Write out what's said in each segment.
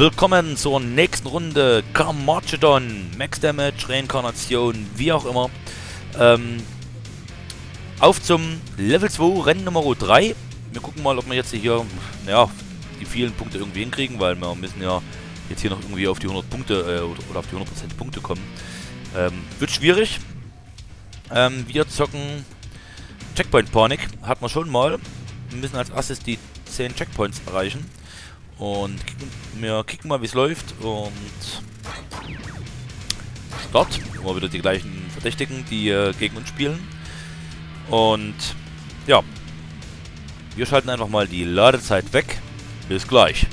willkommen zur nächsten Runde Carmageddon, Max Damage, Reinkarnation, wie auch immer. Ähm, auf zum Level 2 Rennen Nummer 3. Wir gucken mal, ob wir jetzt hier ja, die vielen Punkte irgendwie hinkriegen, weil wir müssen ja jetzt hier noch irgendwie auf die 100 Punkte äh, oder auf die 100% Punkte kommen. Ähm, wird schwierig. Ähm, wir zocken Checkpoint Panik. Hat man schon mal. Wir müssen als erstes die 10 Checkpoints erreichen. Und wir kicken mal, wie es läuft. Und Start. Immer wieder die gleichen Verdächtigen, die äh, gegen uns spielen. Und ja, wir schalten einfach mal die Ladezeit weg. Bis gleich.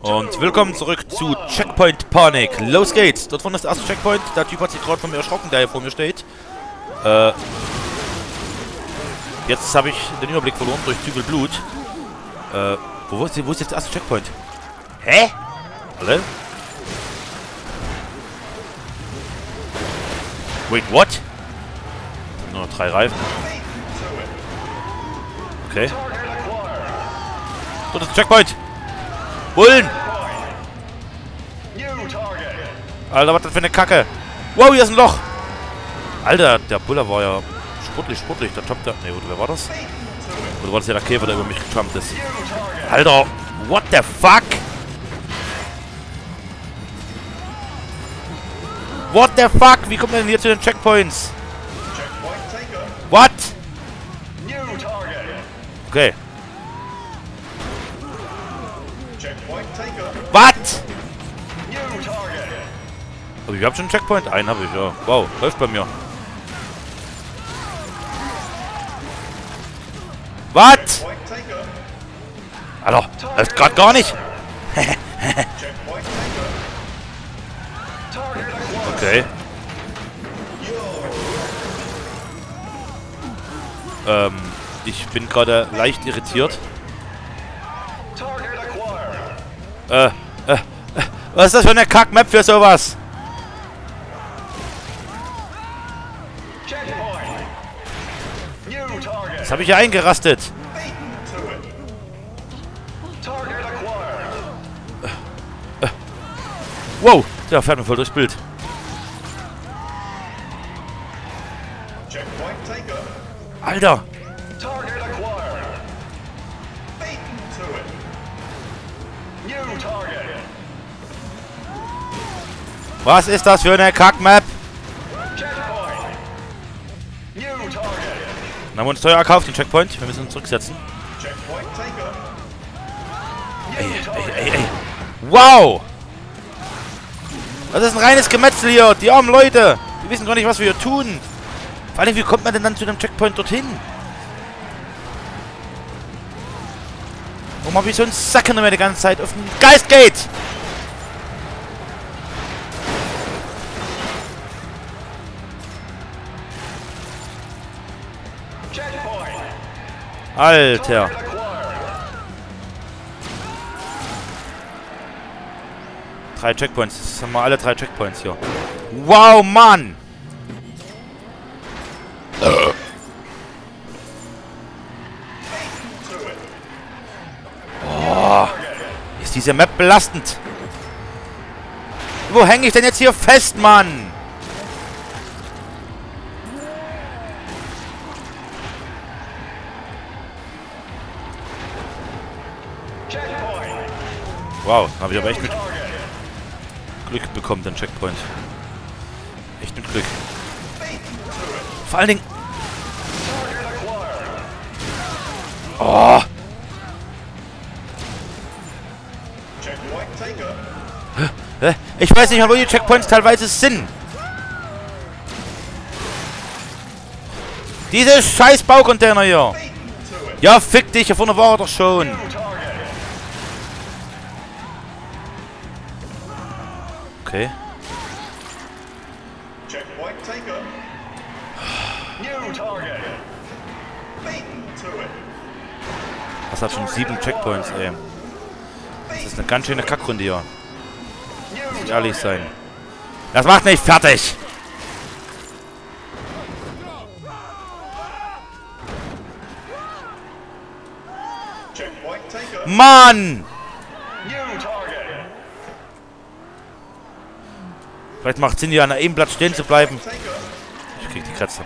Und willkommen zurück zu Checkpoint Panik. Los geht's. Dort vorne ist der erste Checkpoint. Der Typ hat sich gerade von mir erschrocken, der hier vor mir steht. Äh, jetzt habe ich den Überblick verloren durch Zügel Blut. Äh, wo ist, wo ist jetzt der erste Checkpoint? Hä? Alle? Wait, what? Nur noch drei Reifen. Okay. So, das ist Checkpoint. Bullen! Alter, was das für eine Kacke? Wow, hier ist ein Loch! Alter, der Buller war ja sportlich, sportlich. Der jumpt da. Ne, wer war das? Oder war das ja der Käfer, der über mich gejumpt ist? Alter, what the fuck? What the fuck? Wie kommt man denn hier zu den Checkpoints? What? Okay. Was? Also ich habe schon einen Checkpoint. Einen habe ich, ja. Wow, läuft bei mir. Was? Alter, läuft gerade gar nicht. okay. Ähm, ich bin gerade leicht irritiert. Äh, äh, äh, was ist das für eine Kack-Map für sowas? Habe ich ja eingerastet. Wow, der fährt mir voll durchs Bild. Alter! Was ist das für eine Kack-Map? Dann haben wir uns teuer erkauft, den Checkpoint. Wir müssen uns zurücksetzen. Ey, ey, ey, ey. Wow! Das ist ein reines Gemetzel hier. Die armen Leute. Die wissen gar nicht, was wir hier tun. Vor allem, wie kommt man denn dann zu dem Checkpoint dorthin? Warum habe ich so einen Sack in die ganze Zeit auf dem Geistgate? Alter. Drei Checkpoints. Das haben wir alle drei Checkpoints hier. Wow, Mann! Oh, ist diese Map belastend. Wo hänge ich denn jetzt hier fest, Mann? Wow, habe ich aber echt mit Glück bekommen, den Checkpoint. Echt mit Glück. Vor allen Dingen... Oh! Ich weiß nicht wo die Checkpoints teilweise sind. Diese scheiß Baucontainer hier. Ja, fick dich, vorne war er doch schon. Okay. Das hat schon sieben Checkpoints, ey. Das ist eine ganz schöne Kackrunde hier. Muss ich ehrlich sein. Das macht nicht fertig! Mann! Vielleicht macht Sinn, hier an einem Blatt stehen zu bleiben. Ich krieg die Kratze.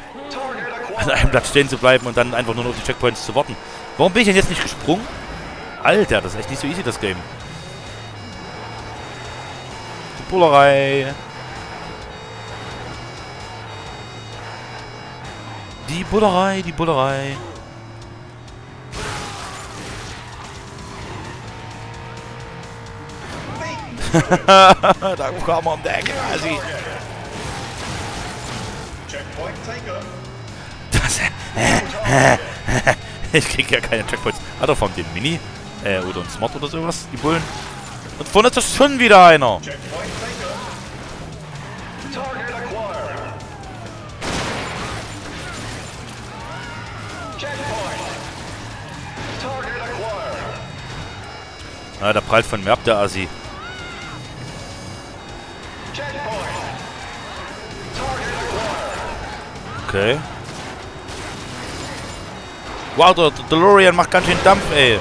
An einem Blatt stehen zu bleiben und dann einfach nur noch auf die Checkpoints zu warten. Warum bin ich denn jetzt nicht gesprungen? Alter, das ist echt nicht so easy, das Game. Die Bullerei. Die Bullerei, die Bullerei. Da kam er um die Ecke, quasi. Das, ich krieg ja keine Checkpoints. Hat er von den Mini? Äh, oder ein Smart oder sowas, die Bullen. Und vorne ist schon wieder einer. Ah, der prallt von mir ab, der Assi. Okay. Wow, der, DeLorean macht ganz schön Dampf, ey.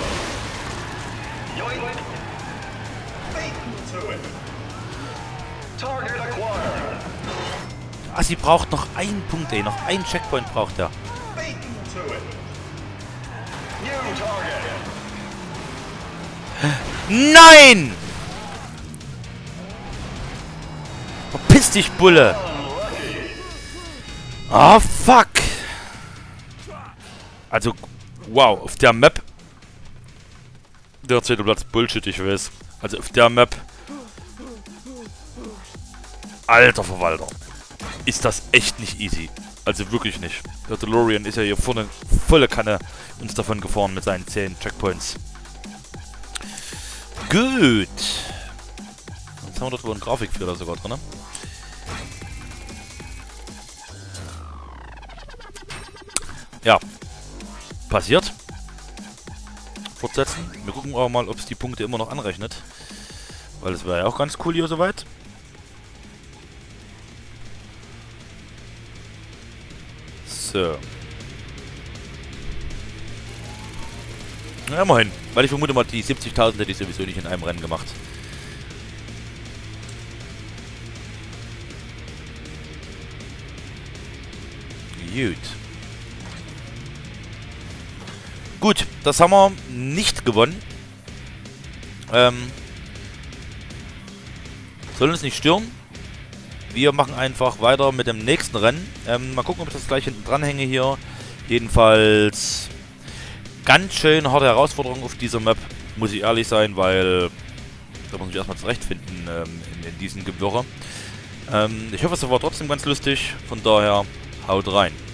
Ah, sie braucht noch einen Punkt, ey. Noch einen Checkpoint braucht er. Nein! Verpiss dich, Bulle! Ah, oh, fuck! Also, wow, auf der Map... Der zweite Platz Bullshit, ich weiß. Also auf der Map... Alter Verwalter. Ist das echt nicht easy. Also wirklich nicht. Der DeLorean ist ja hier vorne volle Kanne uns davon gefahren mit seinen 10 Checkpoints. Gut. Jetzt haben wir dort wohl einen Grafikfehler sogar drin. Ja. Passiert. Fortsetzen. Wir gucken aber mal, ob es die Punkte immer noch anrechnet. Weil es wäre ja auch ganz cool hier soweit. So. Na, immerhin. Weil ich vermute mal, die 70.000 hätte ich sowieso nicht in einem Rennen gemacht. Gut. Gut, das haben wir nicht gewonnen. Ähm, soll uns nicht stören. Wir machen einfach weiter mit dem nächsten Rennen. Ähm, mal gucken, ob ich das gleich hinten dran hänge hier. Jedenfalls ganz schön harte Herausforderung auf dieser Map, muss ich ehrlich sein, weil da muss sich erstmal zurechtfinden ähm, in, in diesem Gewirre. Ähm, ich hoffe, es war trotzdem ganz lustig. Von daher, haut rein.